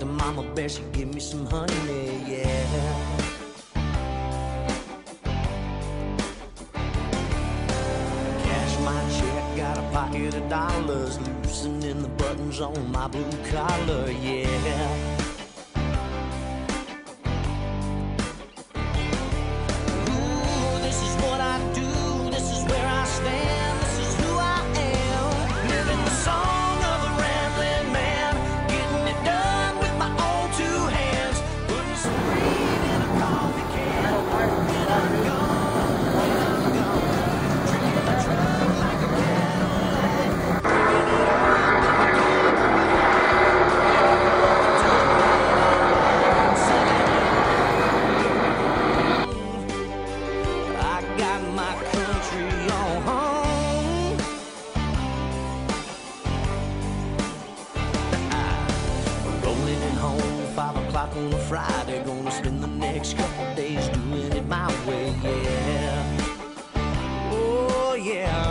The mama bear, she give me some honey, yeah. Cash my check, got a pocket of dollars, loosening the buttons on my blue collar, yeah. o'clock on a Friday. Gonna spend the next couple days doing it my way, yeah. Oh, yeah.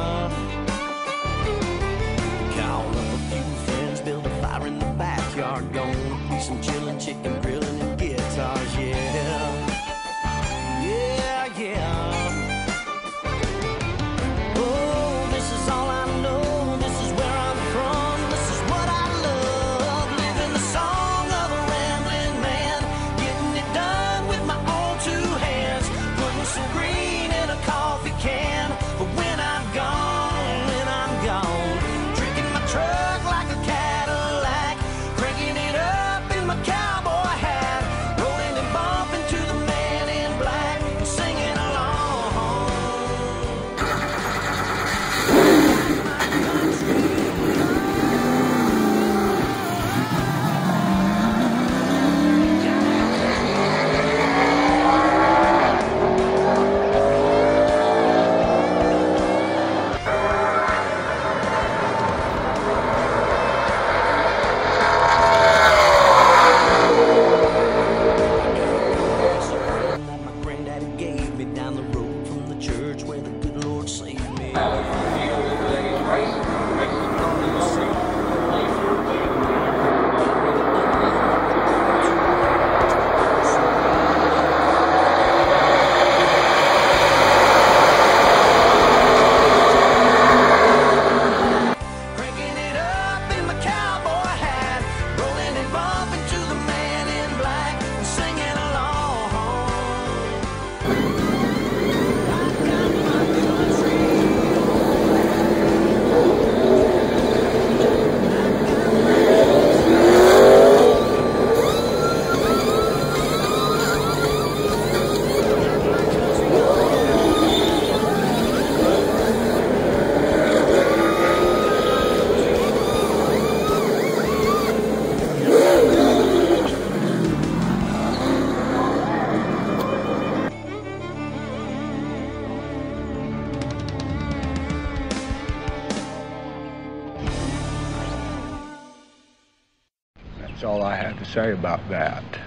That's all I have to say about that.